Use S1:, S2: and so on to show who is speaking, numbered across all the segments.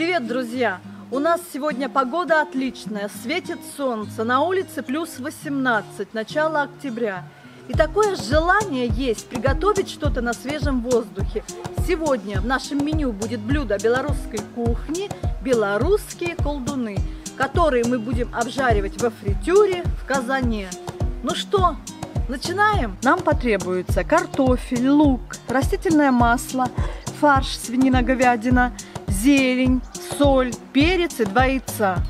S1: Привет, друзья! У нас сегодня погода отличная, светит солнце, на улице плюс 18, начало октября. И такое желание есть приготовить что-то на свежем воздухе. Сегодня в нашем меню будет блюдо белорусской кухни «Белорусские колдуны», которые мы будем обжаривать во фритюре в казане. Ну что, начинаем? Нам потребуется картофель, лук, растительное масло, фарш свинина-говядина, зелень, соль, перец и два яйца.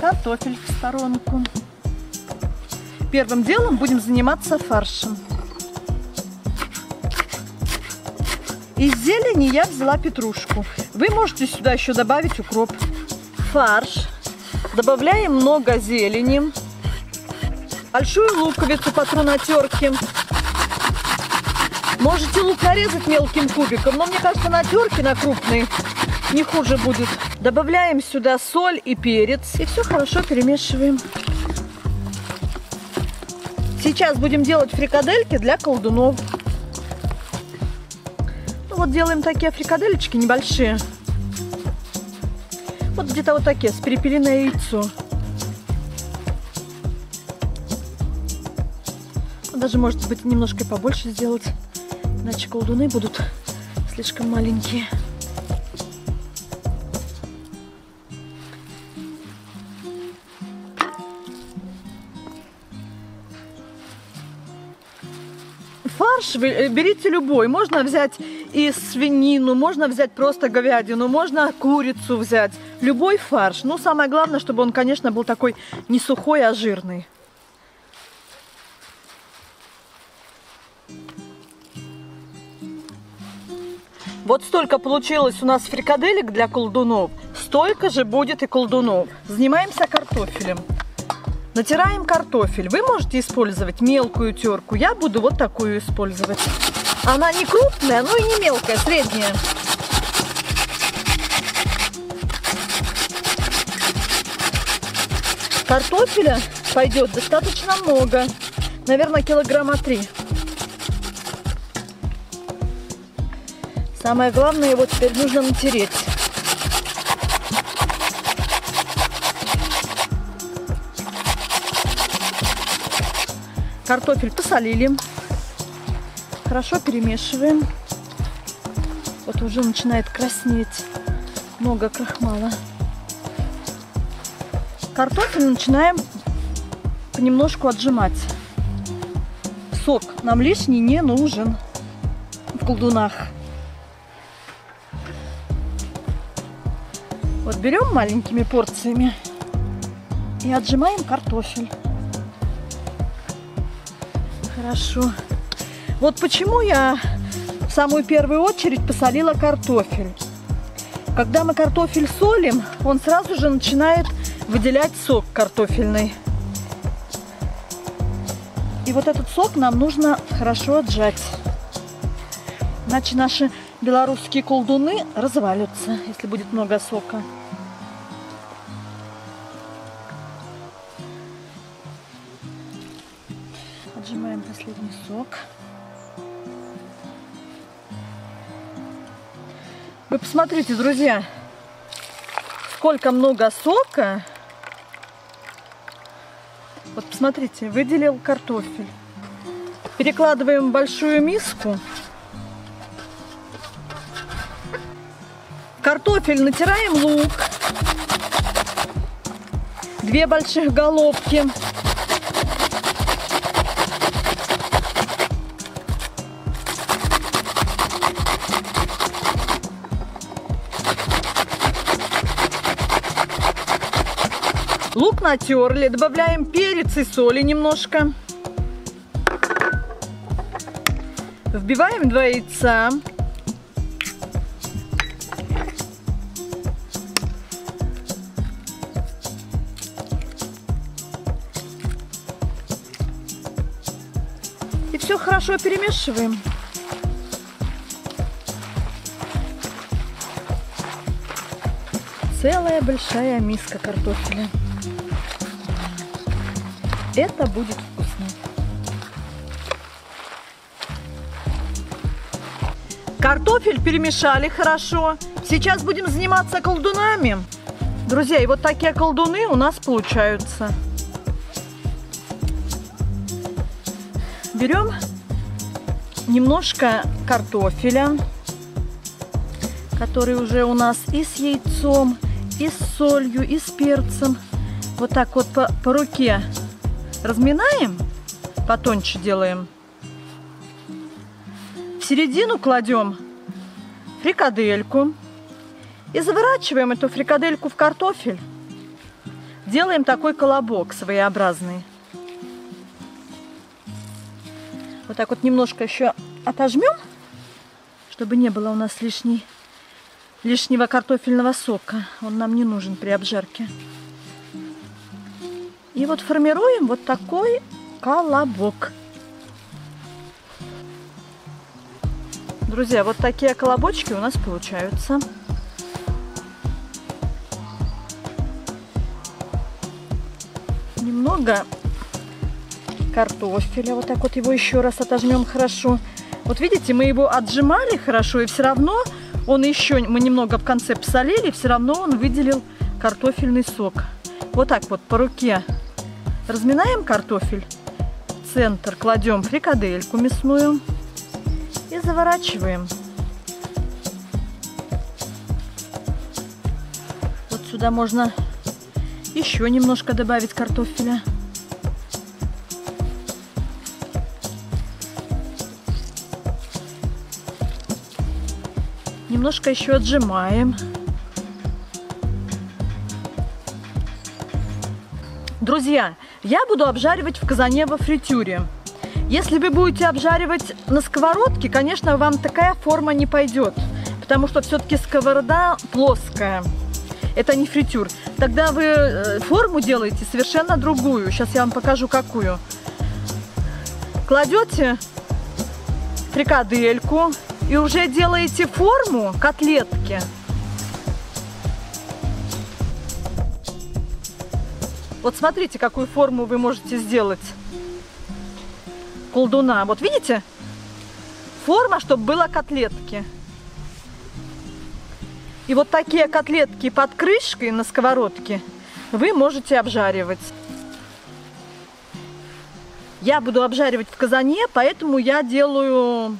S1: Картофель в сторонку. Первым делом будем заниматься фаршем. Из зелени я взяла петрушку. Вы можете сюда еще добавить укроп. Фарш. Добавляем много зелени. Большую луковицу по на терке. Можете лук нарезать мелким кубиком, но мне кажется, на терке, на крупный, не хуже будет. Добавляем сюда соль и перец. И все хорошо перемешиваем. Сейчас будем делать фрикадельки для колдунов. Ну вот делаем такие фрикадельчики небольшие. Вот где-то вот такие, с перепелиное яйцо. Даже может быть немножко побольше сделать. Иначе колдуны будут слишком маленькие. Фарш берите любой. Можно взять и свинину, можно взять просто говядину, можно курицу взять. Любой фарш. Ну, самое главное, чтобы он, конечно, был такой не сухой, а жирный. Вот столько получилось у нас фрикаделек для колдунов, столько же будет и колдунов. Занимаемся картофелем. Натираем картофель. Вы можете использовать мелкую терку. Я буду вот такую использовать. Она не крупная, но и не мелкая, средняя. Картофеля пойдет достаточно много. Наверное, килограмма три. Самое главное, его теперь нужно натереть. Картофель посолили. Хорошо перемешиваем. Вот уже начинает краснеть. Много крахмала. Картофель начинаем понемножку отжимать. Сок нам лишний не нужен в колдунах. Вот берем маленькими порциями и отжимаем картофель. Хорошо. Вот почему я в самую первую очередь посолила картофель. Когда мы картофель солим, он сразу же начинает выделять сок картофельный. И вот этот сок нам нужно хорошо отжать. Иначе наши белорусские колдуны развалятся, если будет много сока. Вы посмотрите, друзья, сколько много сока. Вот посмотрите, выделил картофель. Перекладываем в большую миску. картофель натираем лук. Две больших головки. Лук натерли, добавляем перец и соли немножко. Вбиваем два яйца. все хорошо перемешиваем. Целая большая миска картофеля. Это будет вкусно. Картофель перемешали хорошо. Сейчас будем заниматься колдунами. Друзья, и вот такие колдуны у нас получаются. Берем немножко картофеля, который уже у нас и с яйцом, и с солью, и с перцем. Вот так вот по, по руке разминаем, потоньше делаем. В середину кладем фрикадельку и заворачиваем эту фрикадельку в картофель. Делаем такой колобок своеобразный. Вот так вот немножко еще отожмем, чтобы не было у нас лишней, лишнего картофельного сока. Он нам не нужен при обжарке. И вот формируем вот такой колобок. Друзья, вот такие колобочки у нас получаются. Немного картофеля. Вот так вот его еще раз отожмем хорошо. Вот видите, мы его отжимали хорошо, и все равно он еще, мы немного в конце посолили, все равно он выделил картофельный сок. Вот так вот по руке разминаем картофель. Центр кладем фрикадельку мясную и заворачиваем. Вот сюда можно еще немножко добавить картофеля. Немножко еще отжимаем. Друзья, я буду обжаривать в казане во фритюре. Если вы будете обжаривать на сковородке, конечно, вам такая форма не пойдет, потому что все-таки сковорода плоская. Это не фритюр. Тогда вы э, форму делаете совершенно другую. Сейчас я вам покажу, какую. Кладете фрикадельку и уже делаете форму котлетки. Вот смотрите, какую форму вы можете сделать колдуна. Вот видите? Форма, чтобы было котлетки. И вот такие котлетки под крышкой на сковородке вы можете обжаривать. Я буду обжаривать в казане, поэтому я делаю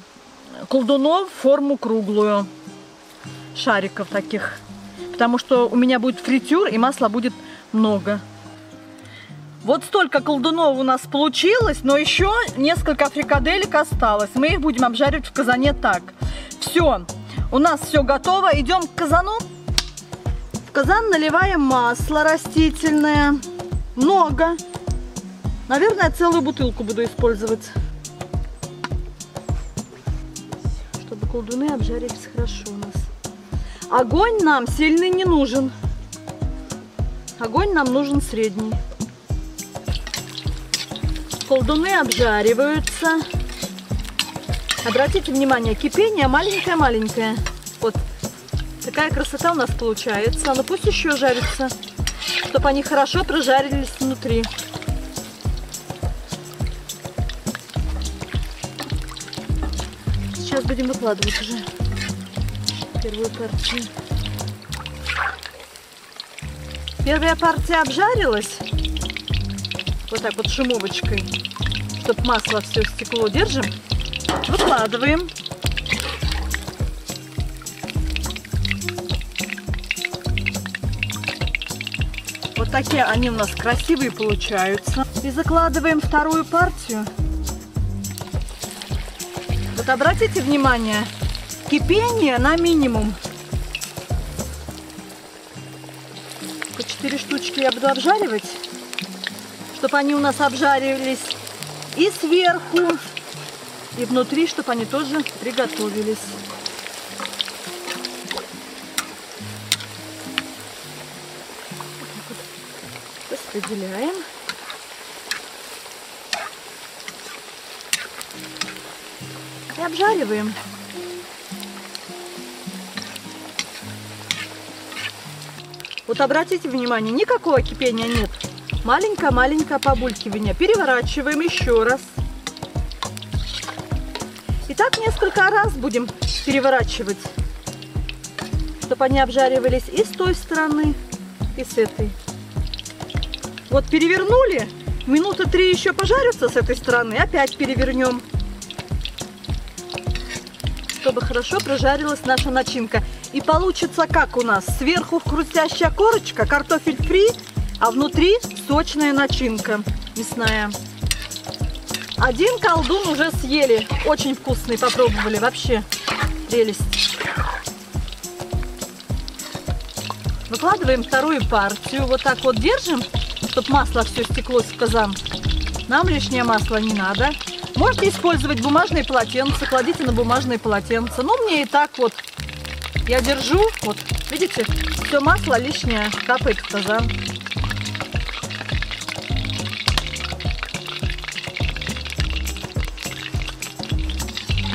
S1: колдунов форму круглую, шариков таких. Потому что у меня будет фритюр и масла будет много. Вот столько колдунов у нас получилось, но еще несколько фрикаделек осталось. Мы их будем обжаривать в казане так. Все, у нас все готово. Идем к казану. В казан наливаем масло растительное. Много. Наверное, целую бутылку буду использовать. колдуны обжарились хорошо у нас. Огонь нам сильный не нужен. Огонь нам нужен средний. Колдуны обжариваются. Обратите внимание, кипение маленькое-маленькое. Вот такая красота у нас получается. Но пусть еще жарится, чтобы они хорошо прожарились внутри. Сейчас будем выкладывать уже первую партию. Первая партия обжарилась. Вот так вот шумовочкой, чтобы масло все стекло. Держим. Выкладываем. Вот такие они у нас красивые получаются. И закладываем вторую партию. Вот обратите внимание, кипение на минимум. По 4 штучки я буду обжаривать, чтобы они у нас обжарились и сверху, и внутри, чтобы они тоже приготовились. Распределяем. обжариваем. Вот обратите внимание, никакого кипения нет. Маленькое-маленькое побулькивание. Переворачиваем еще раз. И так несколько раз будем переворачивать, чтобы они обжаривались и с той стороны, и с этой. Вот перевернули, минуты три еще пожарятся с этой стороны, опять перевернем, чтобы хорошо прожарилась наша начинка. И получится как у нас? Сверху хрустящая корочка, картофель фри, а внутри сочная начинка мясная. Один колдун уже съели. Очень вкусный, попробовали. Вообще прелесть. Выкладываем вторую партию. Вот так вот держим, чтобы масло все стеклось в казан. Нам лишнее масло не надо. Можете использовать бумажные полотенца. Кладите на бумажные полотенца. Но мне и так вот я держу. Вот, видите, все масло лишнее капает в казан.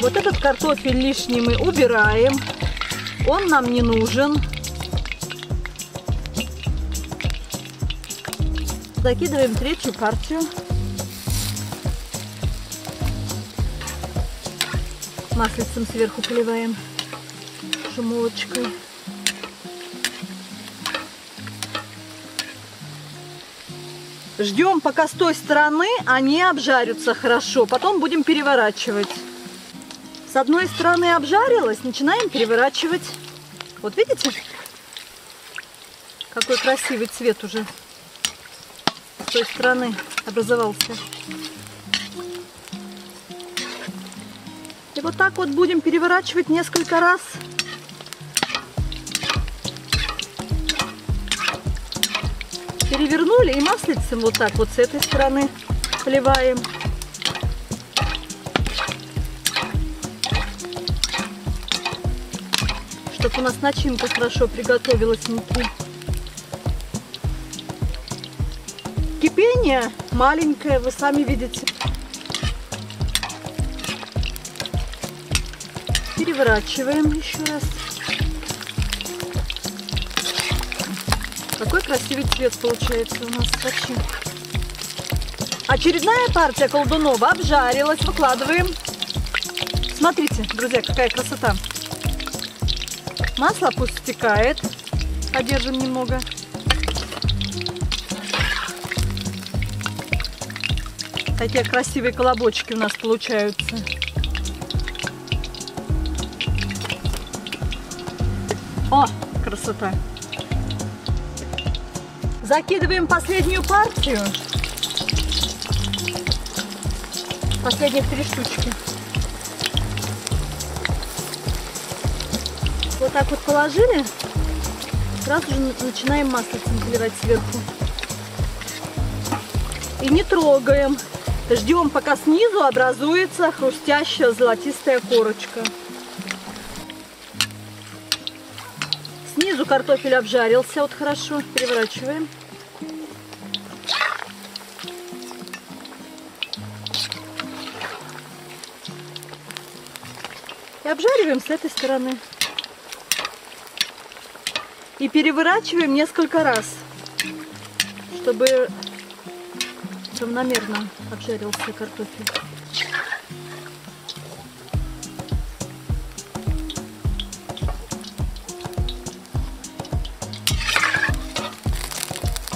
S1: Вот этот картофель лишний мы убираем. Он нам не нужен. Закидываем третью партию. Маслицем сверху поливаем шумовочкой. Ждем, пока с той стороны они обжарятся хорошо. Потом будем переворачивать. Одной стороны обжарилась, начинаем переворачивать. Вот видите, какой красивый цвет уже с той стороны образовался. И вот так вот будем переворачивать несколько раз. Перевернули и маслицем вот так вот с этой стороны поливаем. Чтобы у нас начинка хорошо приготовилась внутри. Кипение маленькое, вы сами видите. Переворачиваем еще раз. Какой красивый цвет получается у нас вообще. Очередная партия колдунова обжарилась. Выкладываем. Смотрите, друзья, какая красота. Масло пусть стекает. Подержим немного. Такие красивые колобочки у нас получаются. О, красота. Закидываем последнюю партию. Последних три штучки. Вот так вот положили, сразу же начинаем масло заливать сверху. И не трогаем. Ждем, пока снизу образуется хрустящая золотистая корочка. Снизу картофель обжарился, вот хорошо, переворачиваем. И обжариваем с этой стороны. И переворачиваем несколько раз, чтобы равномерно обжарился картофель.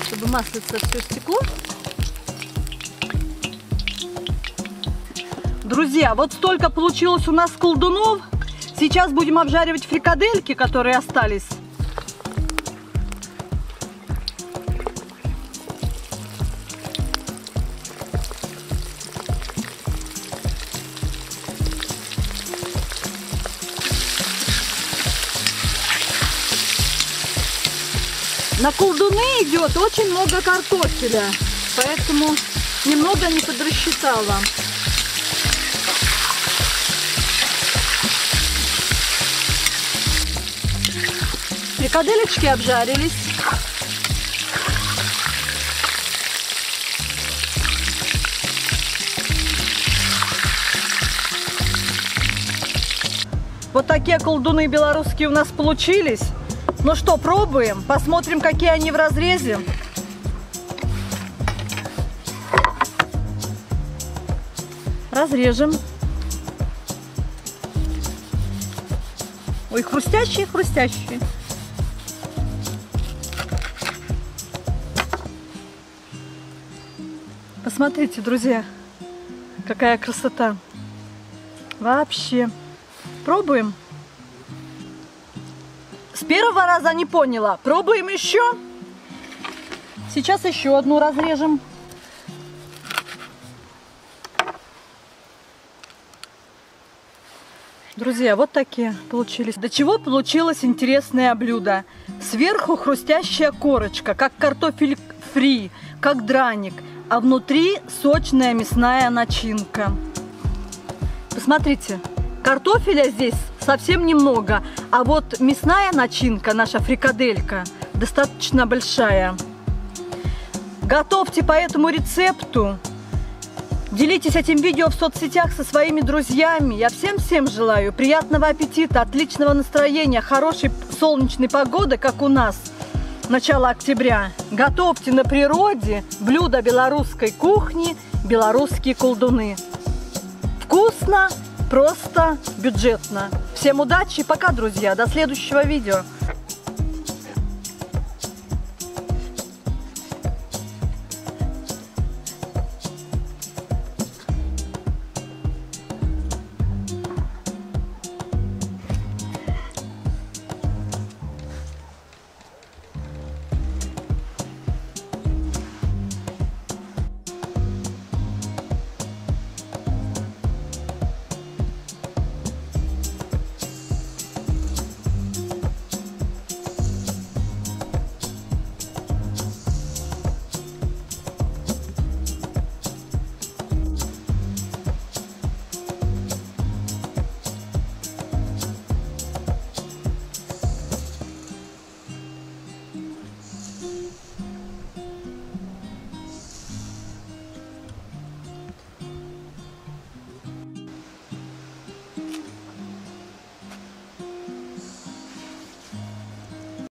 S1: Чтобы маслица все стекло. Друзья, вот столько получилось у нас колдунов. Сейчас будем обжаривать фрикадельки, которые остались. На колдуны идет очень много картофеля, поэтому немного не подрасчитала. Фрикаделечки обжарились. Вот такие колдуны белорусские у нас получились. Ну что, пробуем? Посмотрим, какие они в разрезе. Разрежем. Ой, хрустящие-хрустящие. Посмотрите, друзья, какая красота. Вообще. Пробуем. С первого раза не поняла. Пробуем еще. Сейчас еще одну разрежем. Друзья, вот такие получились. До чего получилось интересное блюдо. Сверху хрустящая корочка, как картофель фри, как драник, а внутри сочная мясная начинка. Посмотрите, картофеля здесь совсем немного, а вот мясная начинка, наша фрикаделька, достаточно большая. Готовьте по этому рецепту. Делитесь этим видео в соцсетях со своими друзьями. Я всем-всем желаю приятного аппетита, отличного настроения, хорошей солнечной погоды, как у нас. Начало октября. Готовьте на природе блюда белорусской кухни, белорусские колдуны. Вкусно, просто, бюджетно. Всем удачи, пока, друзья, до следующего видео.